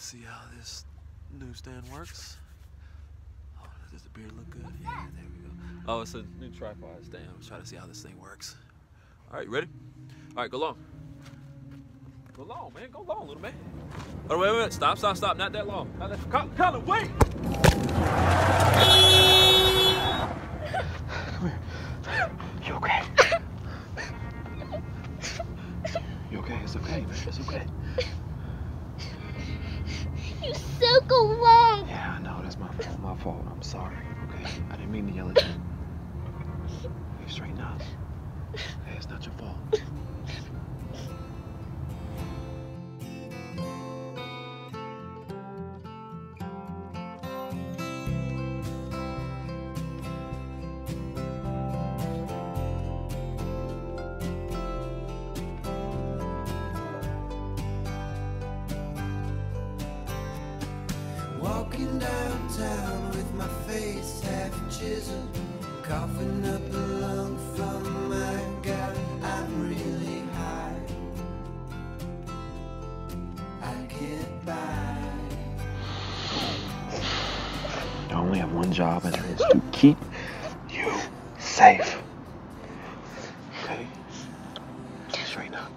see how this newsstand works. Oh, does the beard look good? Yeah, there we go. Oh, it's a new tripod stand. Let's try to see how this thing works. All right, you ready? All right, go long. Go long, man. Go long, little man. Oh, wait, wait, wait. Stop, stop, stop. Not that long. Not that. Colin, Colin, wait! You okay? You okay? It's okay, man. It's okay. You suck along. Yeah, I know. My fault. I'm sorry. Okay? I didn't mean to yell at you. You straighten up. Hey, it's not your fault. Walking downtown with my face half chiseled, coughing up a lung from my gut. I'm really high. I get by. I only have one job, and it is to keep you safe. Okay? Straighten up.